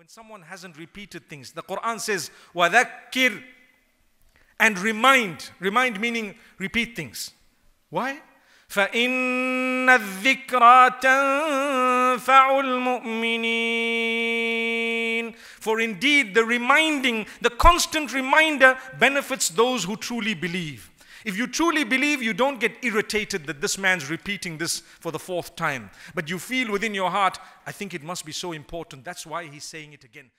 when someone hasn't repeated things. The Quran says, وَذَكِّرْ and remind. Remind meaning repeat things. Why? فإن الذكرى تنفع المؤمنين For indeed the reminding, the constant reminder benefits those who truly believe. If you truly believe, you don't get irritated that this man's repeating this for the fourth time. But you feel within your heart, I think it must be so important. That's why he's saying it again.